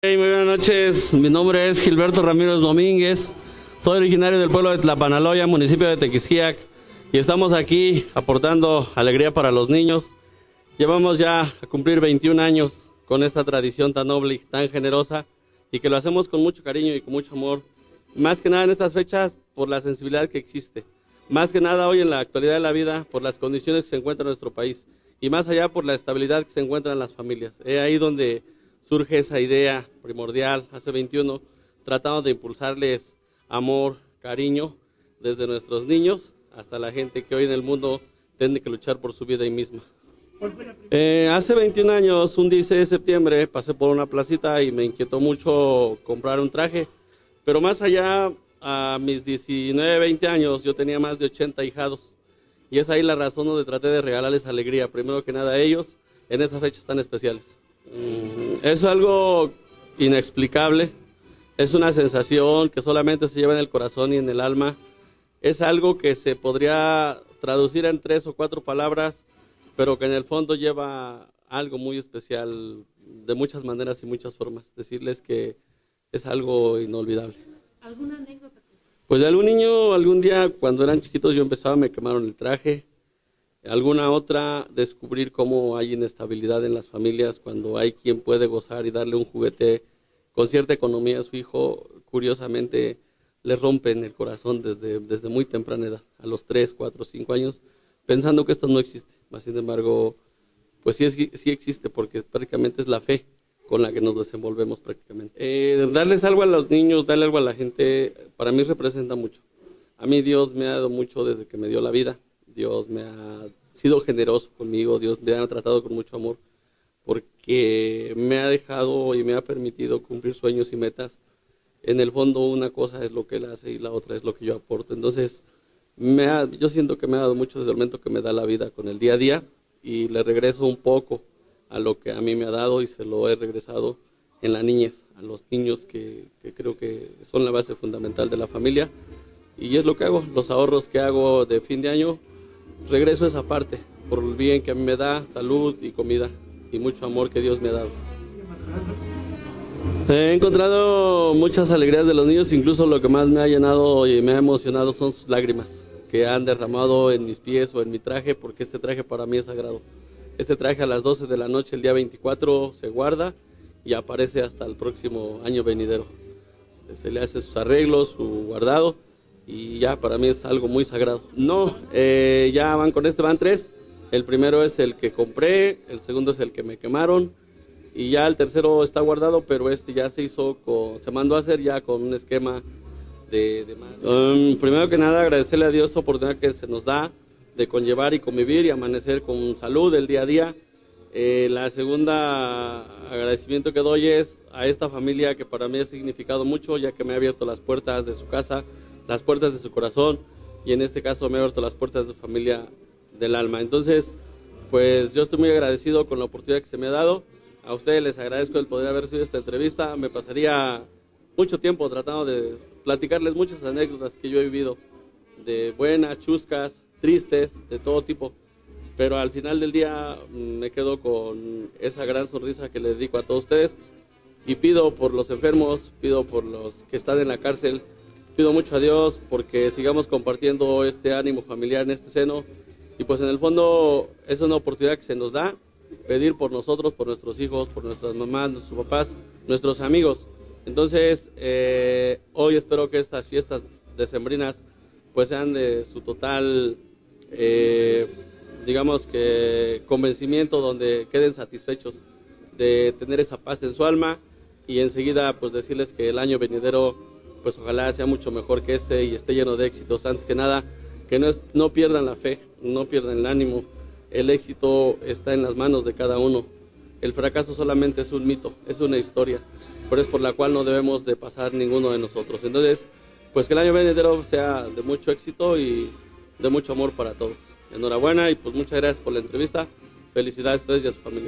muy buenas noches, mi nombre es Gilberto Ramírez Domínguez, soy originario del pueblo de Tlapanaloya, municipio de Tequisquiac, y estamos aquí aportando alegría para los niños. Llevamos ya a cumplir 21 años con esta tradición tan noble y tan generosa, y que lo hacemos con mucho cariño y con mucho amor, más que nada en estas fechas por la sensibilidad que existe, más que nada hoy en la actualidad de la vida por las condiciones que se encuentra en nuestro país, y más allá por la estabilidad que se encuentra en las familias. Es ahí donde surge esa idea primordial hace 21, tratando de impulsarles amor, cariño, desde nuestros niños hasta la gente que hoy en el mundo tiene que luchar por su vida y misma. Eh, hace 21 años, un 16 de septiembre, pasé por una placita y me inquietó mucho comprar un traje, pero más allá, a mis 19, 20 años, yo tenía más de 80 hijados. Y es ahí la razón donde traté de regalarles alegría, primero que nada a ellos, en esas fechas tan especiales. Mm, es algo inexplicable, es una sensación que solamente se lleva en el corazón y en el alma. Es algo que se podría traducir en tres o cuatro palabras, pero que en el fondo lleva algo muy especial de muchas maneras y muchas formas. Decirles que es algo inolvidable. ¿Alguna anécdota? Pues de algún niño, algún día cuando eran chiquitos yo empezaba, me quemaron el traje, alguna otra, descubrir cómo hay inestabilidad en las familias cuando hay quien puede gozar y darle un juguete con cierta economía a su hijo, curiosamente le rompen el corazón desde, desde muy temprana edad, a los 3, 4, 5 años, pensando que esto no existe. Sin embargo, pues sí, sí existe porque prácticamente es la fe con la que nos desenvolvemos prácticamente. Eh, darles algo a los niños, darle algo a la gente, para mí representa mucho. A mí Dios me ha dado mucho desde que me dio la vida Dios me ha sido generoso conmigo, Dios me ha tratado con mucho amor, porque me ha dejado y me ha permitido cumplir sueños y metas. En el fondo una cosa es lo que Él hace y la otra es lo que yo aporto. Entonces, me yo siento que me ha dado mucho desde el momento que me da la vida con el día a día y le regreso un poco a lo que a mí me ha dado y se lo he regresado en la niñez, a los niños que creo que son la base fundamental de la familia. Y es lo que hago, los ahorros que hago de fin de año regreso esa parte por el bien que a mí me da, salud y comida y mucho amor que Dios me ha dado. He encontrado muchas alegrías de los niños, incluso lo que más me ha llenado y me ha emocionado son sus lágrimas que han derramado en mis pies o en mi traje, porque este traje para mí es sagrado. Este traje a las 12 de la noche, el día 24, se guarda y aparece hasta el próximo año venidero. Se le hace sus arreglos, su guardado y ya para mí es algo muy sagrado. No, eh, ya van con este, van tres. El primero es el que compré, el segundo es el que me quemaron y ya el tercero está guardado, pero este ya se hizo, con, se mandó a hacer ya con un esquema de... de um, primero que nada agradecerle a Dios la oportunidad que se nos da de conllevar y convivir y amanecer con salud el día a día. Eh, la segunda agradecimiento que doy es a esta familia que para mí ha significado mucho, ya que me ha abierto las puertas de su casa, las puertas de su corazón y en este caso me ha abierto las puertas de su familia del alma. Entonces, pues yo estoy muy agradecido con la oportunidad que se me ha dado. A ustedes les agradezco el poder haber sido esta entrevista. Me pasaría mucho tiempo tratando de platicarles muchas anécdotas que yo he vivido, de buenas, chuscas, tristes, de todo tipo. Pero al final del día mm, me quedo con esa gran sonrisa que le dedico a todos ustedes y pido por los enfermos, pido por los que están en la cárcel, pido mucho a Dios porque sigamos compartiendo este ánimo familiar en este seno. Y pues en el fondo es una oportunidad que se nos da, pedir por nosotros, por nuestros hijos, por nuestras mamás, nuestros papás, nuestros amigos. Entonces, eh, hoy espero que estas fiestas decembrinas pues sean de su total, eh, digamos que convencimiento, donde queden satisfechos de tener esa paz en su alma y enseguida pues decirles que el año venidero pues ojalá sea mucho mejor que este y esté lleno de éxitos. Antes que nada, que no, no pierdan la fe, no pierdan el ánimo. El éxito está en las manos de cada uno. El fracaso solamente es un mito, es una historia, pero es por la cual no debemos de pasar ninguno de nosotros. Entonces, pues que el año venidero sea de mucho éxito y de mucho amor para todos. Enhorabuena y pues muchas gracias por la entrevista. Felicidades a ustedes y a su familia.